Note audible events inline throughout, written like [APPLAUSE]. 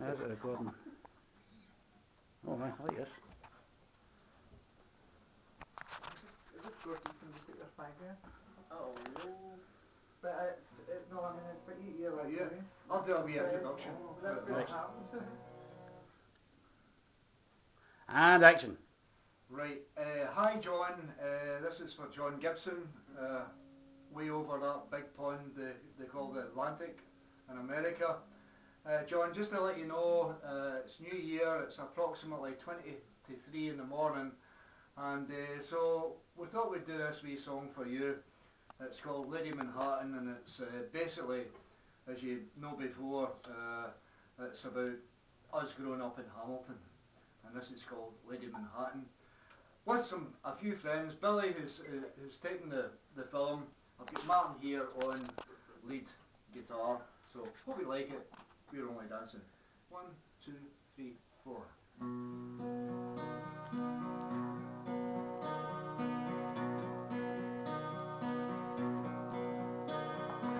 How's it recording? Oh, my, oh yes. Is this Gorky from the Peter Fagger? Oh, But uh, it's, it, no, I mean, it's you're like, Yeah. I'll do a wee Uh. That's what Right. happened. And action. Right, uh, hi John, uh, this is for John Gibson, uh, way over that big pond they, they call the Atlantic in America. Uh, John, just to let you know, uh, it's New Year, it's approximately 20 to 3 in the morning, and uh, so we thought we'd do this wee song for you. It's called Lady Manhattan, and it's uh, basically, as you know before, uh, it's about us growing up in Hamilton, and this is called Lady Manhattan with some a few friends. Billy, who's who's taken the the film. I've got Martin here on lead guitar. So hope you like it. We're only dancing. One, two, three, four.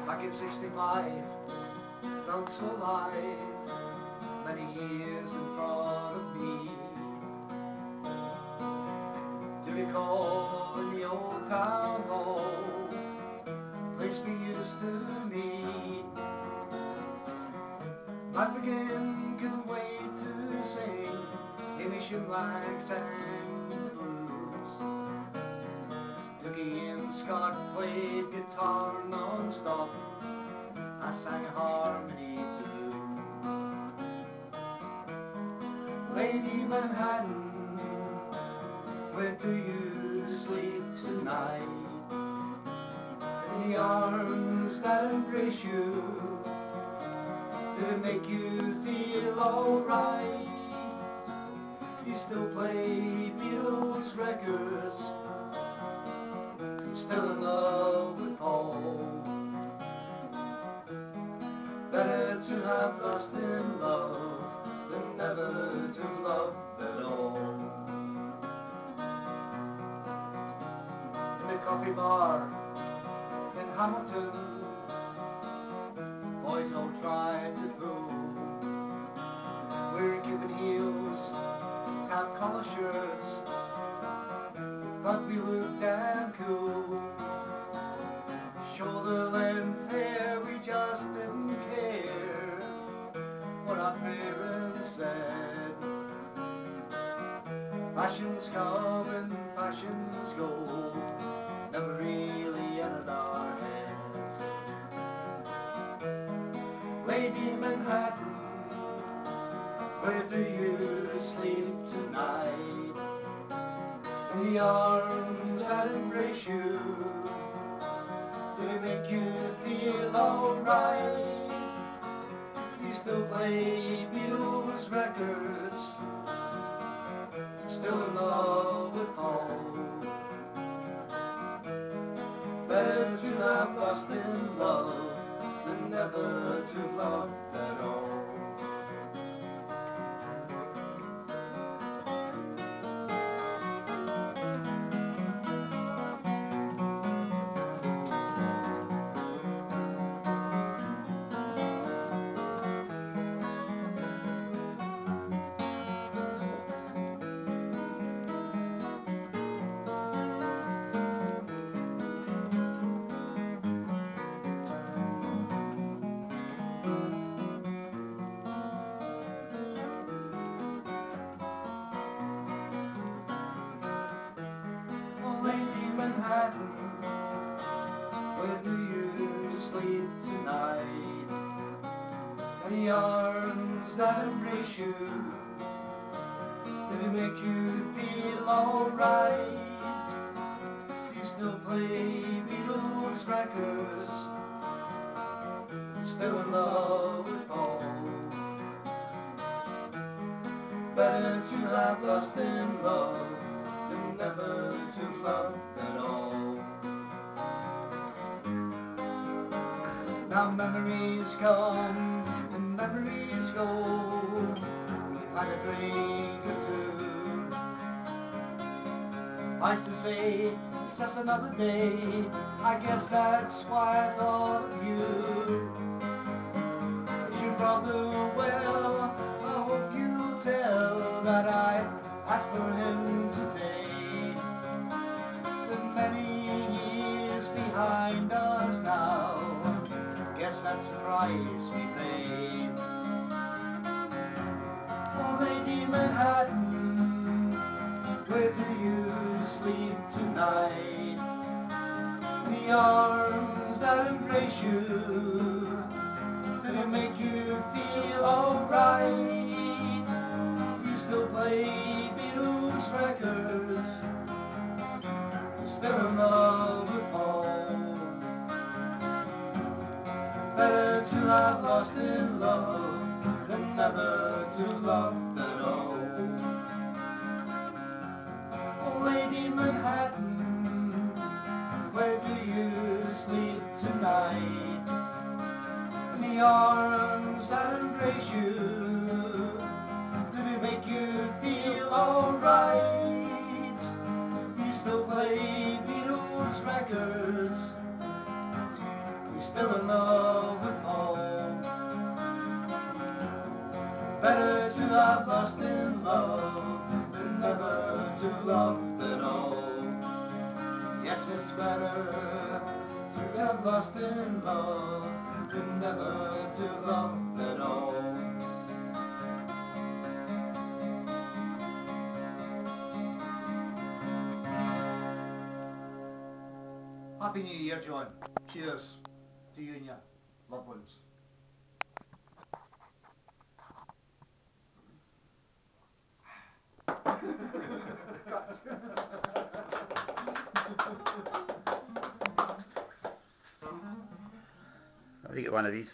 Back in '65, felt so alive. Many years in front of me. Do you recall in the old town hall, place we used to Back again, couldn't wait to sing Hamish and Black's and blues. Dookie and Scott played guitar non-stop. I sang harmony too. Lady Manhattan, where do you sleep tonight? In the arms that embrace you, make you feel alright? You still play Beatles records, you still in love with Paul. Better to have lost in love than never to love at all. in the coffee bar in Hamilton. Boys all try to pull. Wearing Cuban heels, tap collar shirts. Thought we looked damn cool. Lady Manhattan, where do you sleep tonight? In the arms that embrace you, it make you feel alright? You still play Beatles records, still in love with home. Better to have lost in love never to love at all. The arms that embrace you, it make you feel alright? You still play Beatles records, still in love with Paul. Better to have lost in love than never to love at all. Now memories come memories go. We've had a drink or two. Nice to say, it's just another day. I guess that's why I thought of you. As you brother, well, I hope you'll tell that I asked for him today. The many years behind us now, guess that's the price we paid. Manhattan, where do you sleep tonight? The arms that embrace you, it make you feel alright? You still play Beatles records, still in love with Paul. Better to have lost in love than never to love tonight? In the arms that embrace you, did it make you feel alright? You still play Beatles records? You still in love with Paul? Better to have lost in love than never to love at all. Yes, it's better to have lost in love than never to love at all. Happy New Year, John. Cheers to you and your loved ones. [LAUGHS] I'll get one of these.